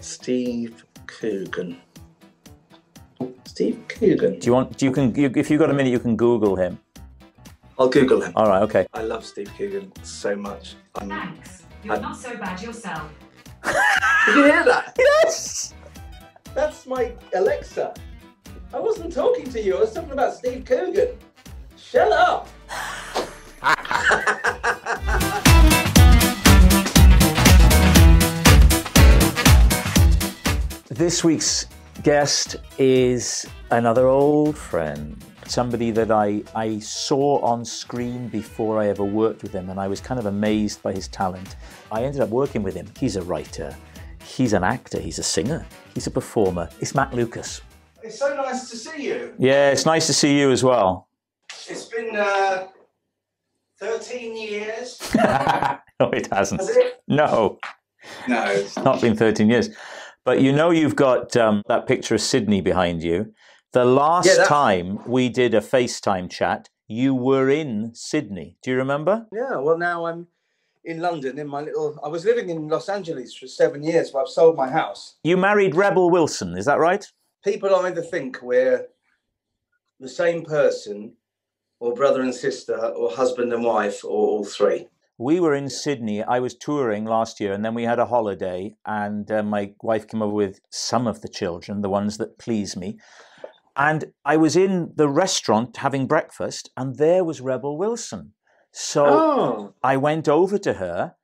Steve Coogan. Steve Coogan. Do you want? Do you can? You, if you've got a minute, you can Google him. I'll Google him. All right. Okay. I love Steve Coogan so much. Um, Thanks. You're I- not so bad yourself. did you hear that? Yes. That's my Alexa. I wasn't talking to you. I was talking about Steve Coogan. Shut up. This week's guest is another old friend, somebody that I, I saw on screen before I ever worked with him, and I was kind of amazed by his talent. I ended up working with him. He's a writer, he's an actor, he's a singer, he's a performer. It's Matt Lucas. It's so nice to see you. Yeah, it's nice to see you as well. It's been uh, 13 years. no, it hasn't. Has it? No, No. it's not been 13 years. But you know, you've got um, that picture of Sydney behind you. The last Yeah, time we did a FaceTime chat, you were in Sydney. Do you remember? Yeah, well, now I'm in London in my little. I was living in Los Angeles for seven years, but I've sold my house. You married Rebel Wilson, is that right? People either think we're the same person, or brother and sister, or husband and wife, or all three. We were in Sydney. I was touring last year, and then we had a holiday, and uh, my wife came over with some of the children, the ones that please me. And I was in the restaurant having breakfast, and there was Rebel Wilson. So Oh, I went over to her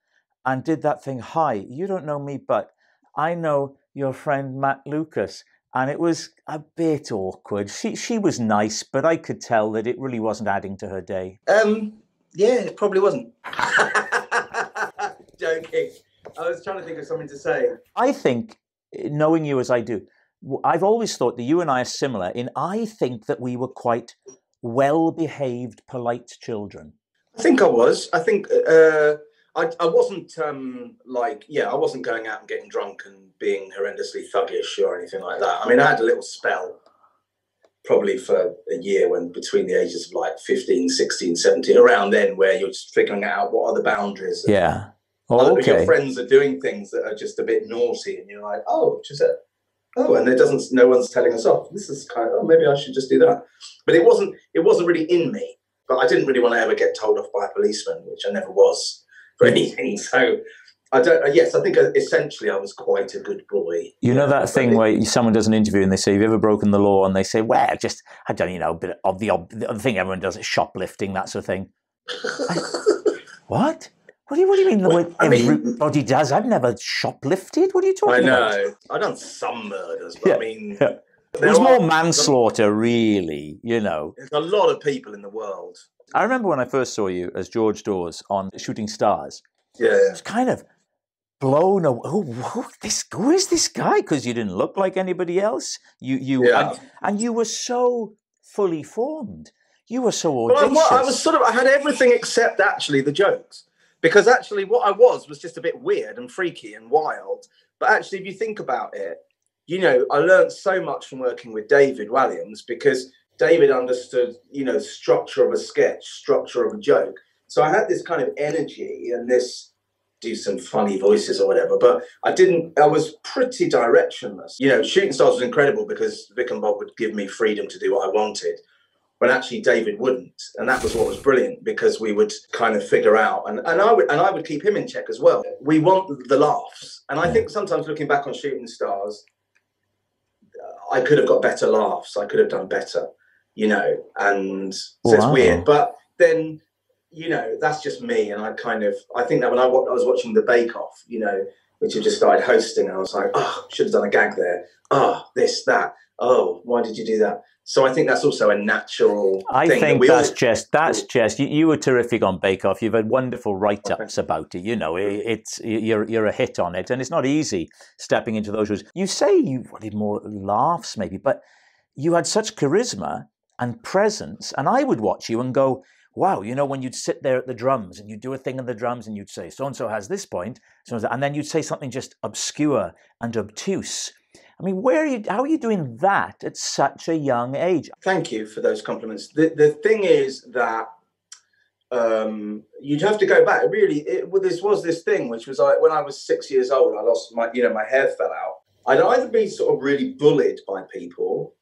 and did that thing. Hi, you don't know me, but I know your friend Matt Lucas. And it was a bit awkward. She she was nice, but I could tell that it really wasn't adding to her day. um, yeah, it probably wasn't. Joking. I was trying to think of something to say. I think, knowing you as I do, I've always thought that you and I are similar in I think that we were quite well behaved, polite children. I think I was. I think uh, I, I wasn't um, like, yeah, I wasn't going out and getting drunk and being horrendously thuggish or anything like that. I mean, I had a little spell probably for a year when between the ages of like 15, 16, 17, around then where you're just figuring out what are the boundaries. Yeah. other- Oh, Your friends are doing things that are just a bit naughty and you're like, oh, just a, oh, and it doesn't, no one's telling us off. This is kind of, oh, maybe I should just do that. But it wasn't, it wasn't really in me. But I didn't really want to ever get told off by a policeman, which I never was for anything. So I don't, uh, yes, I think uh, essentially I was quite a good boy. You know that thing where someone does an interview and they say, "Have you ever broken the law?" And they say, "Well, just I don't, you know, a bit of the, ob- the thing everyone does is shoplifting, that sort of thing." What? What do you What do you mean? The way I mean- everybody does? I've never shoplifted. What are you talking about? I know. I've done some murders, but Yeah, I mean, yeah. It was more manslaughter, really. You know. There's a lot of people in the world. I remember when I first saw you as George Dawes on Shooting Stars. Yeah. I was kind of blown away. Oh, who, this, who is this guy? Because you didn't look like anybody else. You, you, Yeah. and, and you were so fully formed. You were so Well, I, audacious. wa- I was sort of, I had everything except actually the jokes. Because actually, what I was was just a bit weird and freaky and wild. But actually, if you think about it, you know, I learned so much from working with David Walliams because David understood, you know, structure of a sketch, structure of a joke. So I had this kind of energy and this do some funny voices or whatever, but I didn't, I was pretty directionless. You know, Shooting Stars was incredible because Vic and Bob would give me freedom to do what I wanted But actually David wouldn't. And that was what was brilliant because we would kind of figure out and, and I would and I would keep him in check as well. We want the laughs. And I think sometimes looking back on Shooting Stars, I could have got better laughs. I could have done better, you know, and so Wow. it's weird. But then, you know, that's just me. And I kind of, I think that when I, wa- I was watching the Bake Off, you know, which had just started hosting, I was like, ah, oh, should have done a gag there. Oh, this, that. Oh, why did you do that? So I think that's also a natural. I think that's all- just that's just you, you were terrific on Bake Off. You've had wonderful write ups about it. You know, it, it's you're you're a hit on it, and it's not easy stepping into those shoes. You say you wanted more laughs, maybe, but you had such charisma and presence, and I would watch you and go, "Wow!" You know, when you'd sit there at the drums and you'd do a thing on the drums, and you'd say, "So and so has this point," so and then you'd say something just obscure and obtuse. I mean, where are you? How are you doing that at such a young age? Thank you for those compliments. The the thing is that um, you'd have to go back. Really, it, well, this was this thing which was like when I was six years old. I lost my, you know, my hair fell out, I'd either be sort of really bullied by people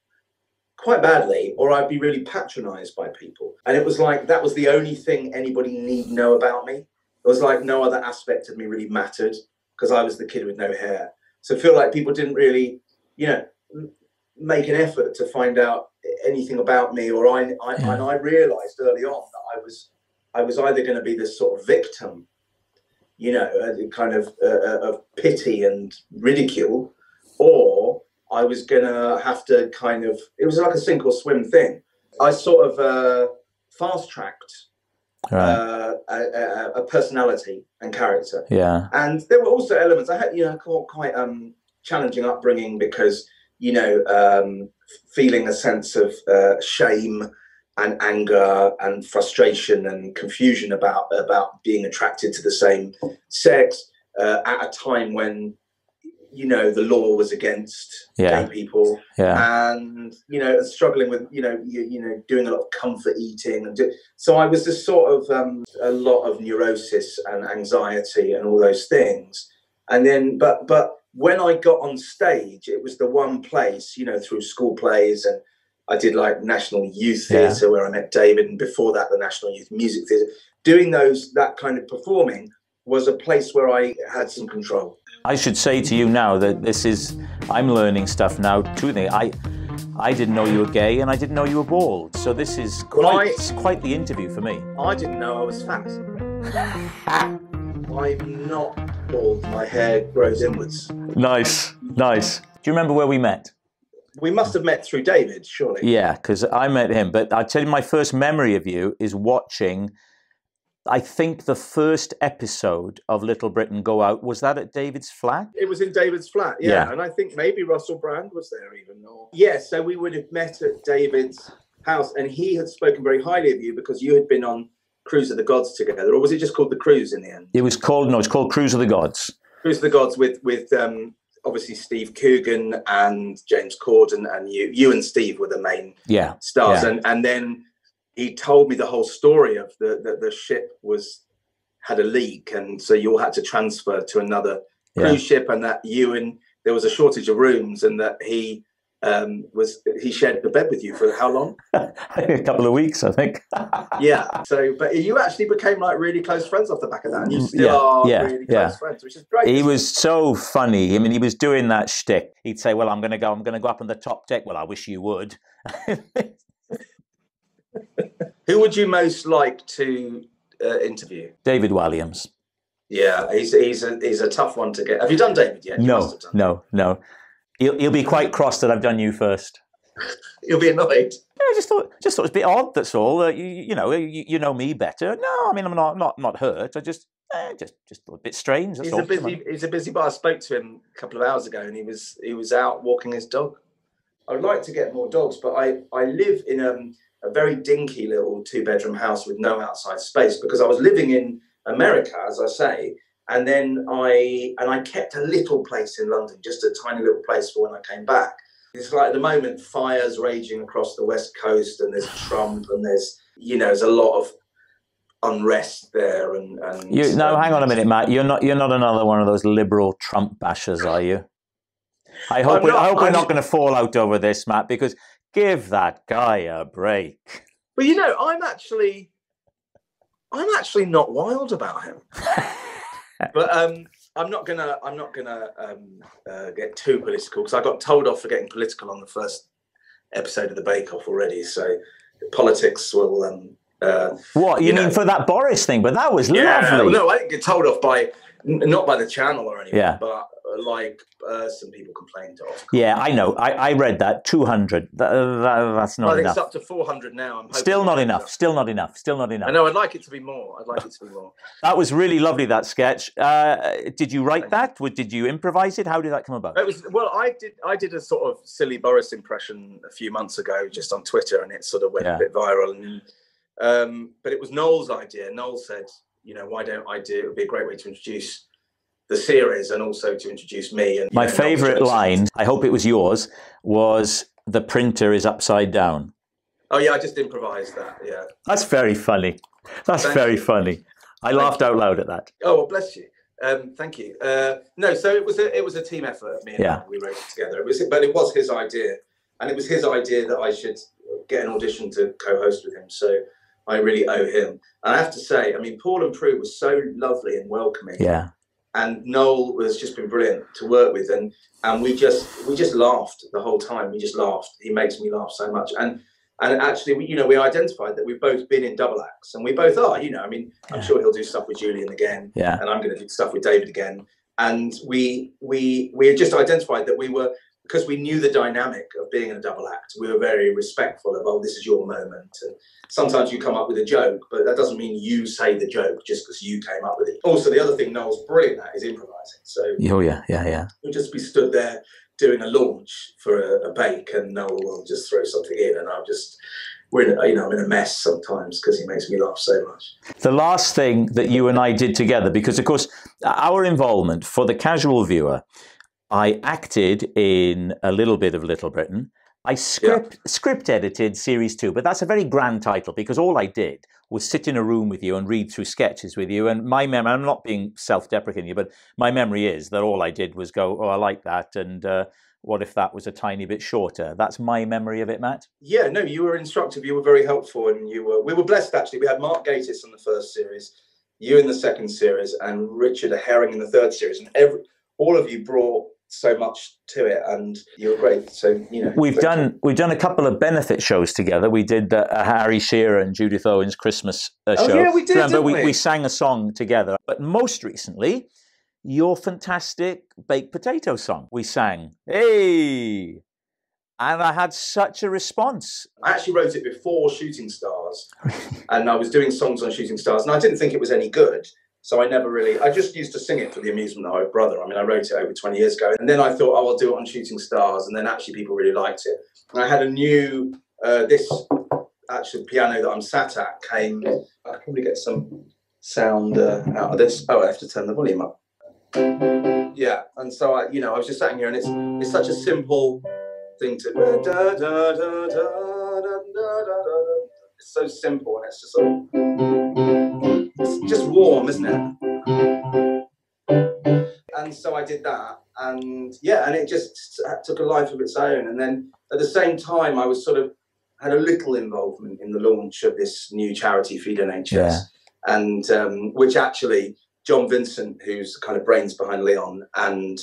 quite badly, or I'd be really patronized by people. And it was like that was the only thing anybody need know about me. It was like no other aspect of me really mattered because I was the kid with no hair. So I feel like people didn't really, you know, make an effort to find out anything about me, or I, I yeah. and I realised early on that I was, I was either going to be this sort of victim, you know, a kind of uh, of pity and ridicule, or I was gonna have to kind of. It was like a sink or swim thing. I sort of uh, fast tracked right. uh, a, a, personality and character. Yeah, and there were also elements. I had you know quite, quite um, challenging upbringing because you know um, feeling a sense of uh, shame and anger and frustration and confusion about about being attracted to the same sex uh, at a time when you know the law was against yeah. gay people yeah. and you know struggling with you know you, you know doing a lot of comfort eating and do, so i was just sort of um, a lot of neurosis and anxiety and all those things and then but but when i got on stage it was the one place you know through school plays and i did like national youth theatre yeah. where i met david and before that the national youth music theatre doing those that kind of performing was a place where i had some control I should say to you now that this is, I'm learning stuff now too. I, I didn't know you were gay and I didn't know you were bald. So this is quite, well, I, quite the interview for me. I didn't know I was fat. I'm not bald. My hair grows inwards. Nice, nice. Do you remember where we met? We must have met through David, surely. Yeah, because I met him. But I tell you, my first memory of you is watching I think the first episode of Little Britain Go Out was that at David's flat. It was in David's flat, yeah. yeah. And I think maybe Russell Brand was there even. Or yeah, so we would have met at David's house, and he had spoken very highly of you because you had been on Cruise of the Gods together, or was it just called the Cruise in the end? It was called no, it's called Cruise of the Gods. Cruise of the Gods with with um, obviously Steve Coogan and James Corden, and you. You and Steve were the main yeah stars, yeah. and and then he told me the whole story of the that the ship was had a leak, and so you all had to transfer to another yeah. cruise ship, and that you and there was a shortage of rooms, and that he um, was he shared the bed with you for how long? a couple of weeks, I think. yeah. So, but you actually became like really close friends off the back of that, and you still yeah, are yeah, really close yeah. friends, which is great. He was so funny. I mean, he was doing that shtick. He'd say, "Well, I'm going to go. I'm going to go up on the top deck." Well, I wish you would. Who would you most like to uh, interview? David Walliams. Yeah, he's he's a he's a tough one to get. Have you done David yet? You no, no, no. He'll he'll be quite cross that I've done you first. You'll be annoyed. Yeah, I just thought just thought it was a bit odd. That's all. Uh, you, you know, you, you know me better. No, I mean I'm not not not hurt. I just eh, just just a bit strange. he's all. a busy he's a busy boy. I spoke to him a couple of hours ago, and he was he was out walking his dog. I would like to get more dogs, but I I live in um a very dinky little two bedroom house with no outside space because I was living in America, as I say, and then I and I kept a little place in London, just a tiny little place for when I came back. It's like at the moment fires raging across the west coast, and there's Trump, and there's you know there's a lot of unrest there. And, and you, no, hang on a minute, Matt. You're not you're not another one of those liberal Trump bashers, are you? I hope, we, I hope we're not going to fall out over this, Matt, because Give that guy a break. But you know, I'm actually, I'm actually not wild about him. but um, I'm not gonna, I'm not gonna um, uh, get too political because I got told off for getting political on the first episode of the Bake Off already. So politics will. Um, uh, what you, you mean know, for that Boris thing? But that was yeah, lovely. No, I didn't get told off by not by the channel or anything. Yeah. but like uh, some people complained of. Yeah, I know. I, I read that 200. That, that, that's not I think enough. it's up to 400 now. Still not enough. Still not enough. Still not enough. I know. I'd like it to be more. I'd like it to be more. that was really lovely. That sketch. Uh, did you write that? Or did you improvise it? How did that come about? It was well. I did. I did a sort of silly Boris impression a few months ago, just on Twitter, and it sort of went yeah. a bit viral. And um, but it was Noel's idea. Noel said, you know, why don't I do? It would be a great way to introduce the series and also to introduce me. And my favourite line, I hope it was yours, was the printer is upside down. Oh yeah, I just improvised that. Yeah, that's very funny. That's Thank very you. funny. I Thank laughed you. out loud at that. Oh well, bless you. Um, thank you. Uh, no, so it was a it was a team effort. Me and Yeah. we wrote it together. It was, but it was his idea, and it was his idea that I should get an audition to co-host with him. So I really owe him. And I have to say, I mean, Paul and Prue were so lovely and welcoming. Yeah. and Noel has just been brilliant to work with, and and we just we just laughed the whole time. We just laughed. He makes me laugh so much, and and actually, we, you know, we identified that we've both been in double acts, and we both are. You know, I mean, I'm sure he'll do stuff with Julian again, Yeah. and I'm going to do stuff with David again, and we we we had just identified that we were because we knew the dynamic of being in a double act. We were very respectful of, oh, this is your moment, and sometimes you come up with a joke, but that doesn't mean you say the joke just because you came up with it. Also, the other thing Noel's brilliant at is improvising. So Oh yeah. Yeah. Yeah. we'll just be stood there doing a launch for a, a bake, and Noel will just throw something in, and I'll just we're in, a- you know I'm in a mess sometimes because he makes me laugh so much. The last thing that you and I did together, because of course, our involvement for the casual viewer, I acted in a little bit of Little Britain. I script script edited series two, but that's a very grand title because all I did was sit in a room with you and read through sketches with you. And my memory, I'm not being self-deprecating you, but my memory is that all I did was go, "Oh, I like that," and uh, what if that was a tiny bit shorter? That's my memory of it, Matt. Yeah, no, you were instructive. You were very helpful, and you were. We were blessed actually. We had Mark Gatiss in the first series, you in the second series, and Richard Herring in the third series, and every all of you brought so much to it, and you're great. So you know, We've done we've done a couple of benefit shows together. We did the uh, Harry Shearer and Judith Owen's Christmas uh, Oh, show. yeah, we did, Remember, we, we? we sang a song together. But most recently, your fantastic baked potato song. We sang, "Hey," and I had such a response. I actually wrote it before Shooting Stars, and I was doing songs on Shooting Stars, and I didn't think it was any good. So I never really, I just used to sing it for the amusement of my brother. I mean, I wrote it over 20 years ago. And then I thought, oh, I'll do it on Shooting Stars. And then actually people really liked it. And I had a new, uh, this actual piano that I'm sat at came, I could probably get some sound uh, out of this. Oh, I have to turn the volume up. Yeah. And so I, you know, I was just sitting here and it's, it's such a simple thing to, da, da, da, it's so simple and it's just all, it's just warm, isn't it? And so I did that, and yeah, and it just took a life of its own. And then at the same time, I was sort of had a little involvement in the launch of this new charity, Feed NHS, Yeah. and um, which actually John Vincent, who's kind of brains behind Leon, and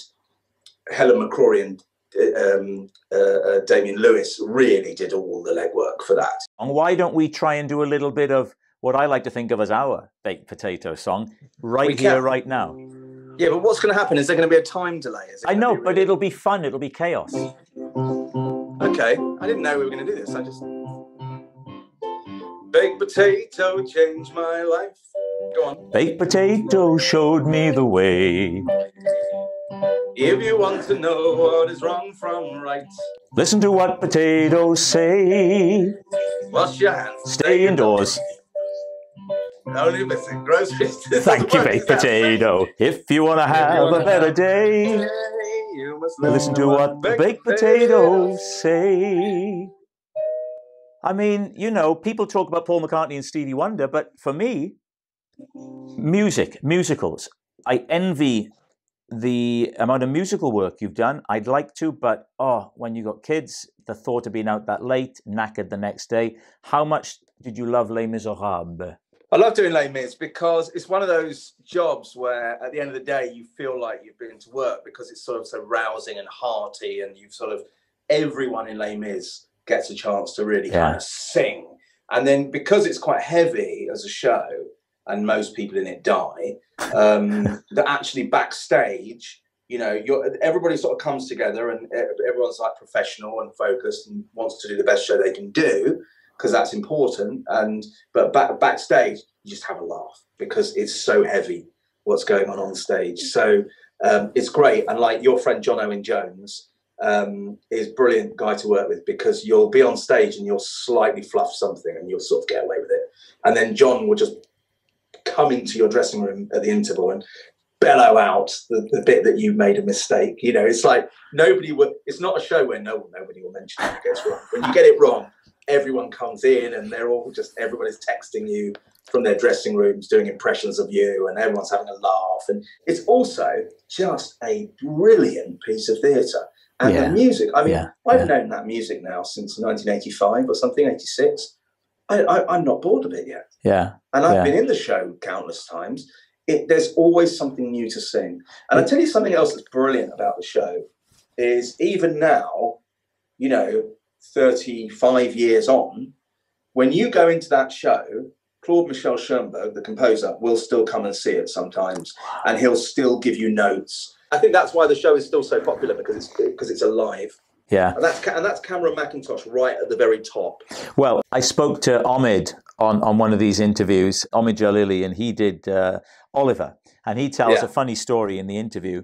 Helen McCrory and uh, um, uh, uh, Damian Lewis really did all the legwork for that. And why don't we try and do a little bit of what I like to think of as our baked potato song right here, right now? Yeah, but what's going to happen? Is there going to be a time delay? I know, be but it'll be fun. It'll be chaos. Okay, I didn't know we were going to do this. I just baked potato changed my life. Go on. Baked potato showed me the way. If you want to know what is wrong from right, Listen to what potatoes say. wash your hands. Stay indoors. Only visit groceries. Thank you, baked potato. If you want to have a better day, You must listen to what the baked potatoes say. I mean, you know, people talk about Paul McCartney and Stevie Wonder, but for me, music, musicals, I envy the amount of musical work you've done. I'd like to, but oh, when you got kids, the thought of being out that late, knackered the next day. How much did you love Les Miserables? I love doing Les Mis because it's one of those jobs where at the end of the day you feel like you've been to work because it's sort of so rousing and hearty and you've sort of everyone in Les Mis gets a chance to really Yeah. kind of sing. And then because it's quite heavy as a show and most people in it die, um, that actually backstage, you know, you're, everybody sort of comes together and everyone's like professional and focused and wants to do the best show they can do because that's important. And but back backstage, you just have a laugh because it's so heavy what's going on on stage. So um, it's great. And like your friend John Owen Jones um, is brilliant guy to work with because you'll be on stage and you'll slightly fluff something and you'll sort of get away with it. And then John will just come into your dressing room at the interval and bellow out the, the bit that you made a mistake. You know, it's like nobody would. It's not a show where no nobody will mention it gets wrong. When you get it wrong, everyone comes in and they're all just everybody's texting you from their dressing rooms doing impressions of you and everyone's having a laugh and it's also just a brilliant piece of theatre and Yeah. the music i mean Yeah, i've yeah. known that music now since 1985 or something 86 I, I, i'm not bored of it yet Yeah. and i've been in the show countless times it, there's always something new to sing. And i tell you something else that's brilliant about the show is even now you know 35 years on when you go into that show claude michel schoenberg the composer will still come and see it sometimes and he'll still give you notes. I think that's why the show is still so popular because it's because it's alive Yeah. and that's and that's cameron mackintosh right at the very top Well, I spoke to Omid on, on one of these interviews, Omid Djalili, and he did uh, Oliver. And he tells Yeah. a funny story in the interview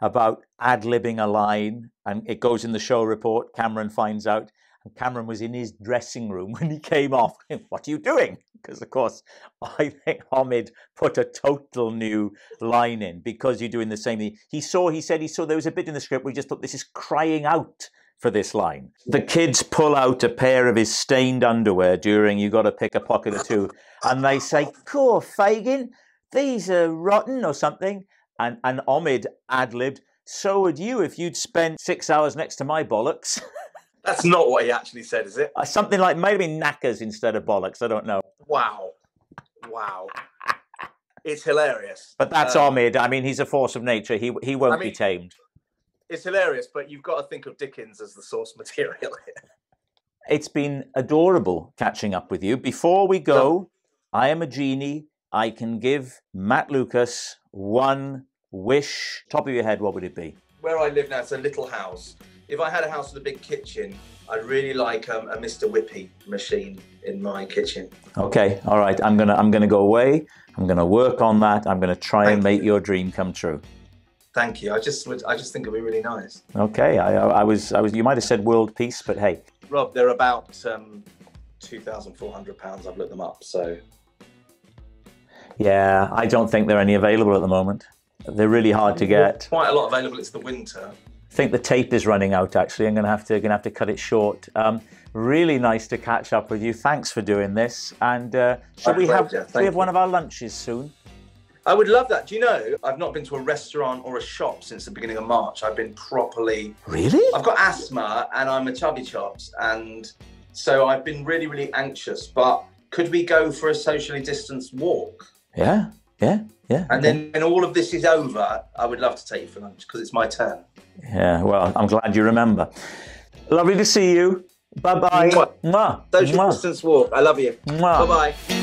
about ad libbing a line, and it goes in the show report. Cameron finds out, and Cameron was in his dressing room when he came off. What are you doing? Because, of course, I think Omid put a total new line in because you're doing the same thing. He saw, he said he saw there was a bit in the script where he just thought this is crying out for this line. The kids pull out a pair of his stained underwear during You Gotta Pick a Pocket or Two, and they say, Cool, Fagin, these are rotten or something. And, and Omid ad libbed, So would you if you'd spent six hours next to my bollocks. that's not what he actually said is it Uh, something like maybe knackers instead of bollocks, I don't know. wow wow it's hilarious But that's Um, Omid. I mean, he's a force of nature. He, he won't I be tamed. It's hilarious, but you've got to think of Dickens as the source material. here. It's been adorable catching up with you. Before we go, I am a genie. I can give Matt Lucas one wish. Top of your head, what would it be? Where I live now, it's a little house. If I had a house with a big kitchen, I'd really like um, a Mr. Whippy machine in my kitchen. Okay, all right. I'm gonna I'm gonna go away. I'm gonna work on that. I'm gonna try and make you. your dream come true. Thank you. I just would. I just think it'd be really nice. Okay, I, I was I was. You might have said world peace, but hey, Rob, they're about um, two thousand four hundred pounds. I've looked them up. So yeah, I don't think there are any available at the moment. They're really hard to get. quite a lot available. It's the winter. I think the tape is running out. Actually, I'm gonna have to gonna have to cut it short. Um, really nice to catch up with you. Thanks for doing this. And uh, shall we have we have one of our lunches soon? I would love that. Do you know? I've not been to a restaurant or a shop since the beginning of March. I've been properly Really? I've got asthma and I'm a chubby chops, and so I've been really, really anxious. But could we go for a socially distanced walk? Yeah, yeah, yeah. And then when all of this is over, I would love to take you for lunch because it's my turn. Yeah, well, I'm glad you remember. Lovely to see you. Bye bye. Mwah. Social distance walk. I love you. Mwah. Bye bye.